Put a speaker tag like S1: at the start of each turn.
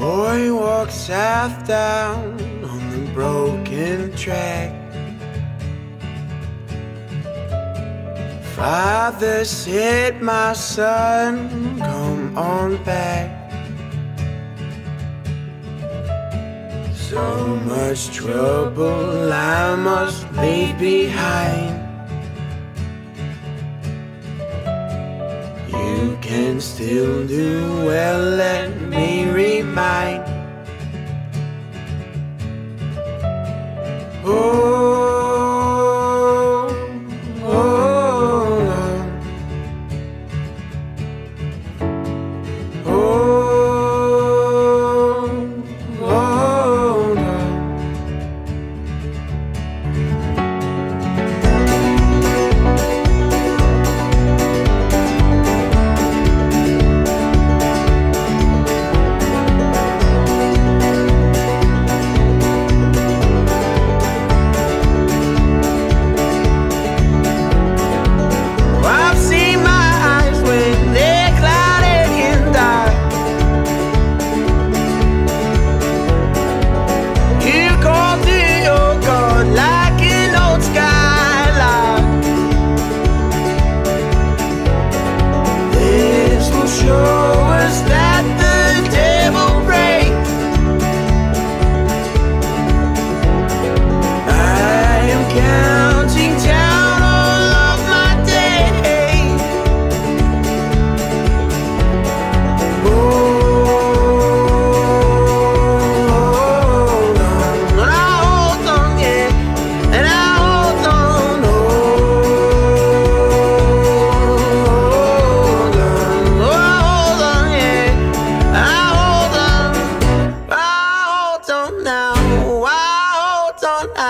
S1: Boy walks south down on the broken track. Father said, My son, come on back. So much trouble I must leave behind. You can still do well, let me remind. Oh, now, I hold on, I.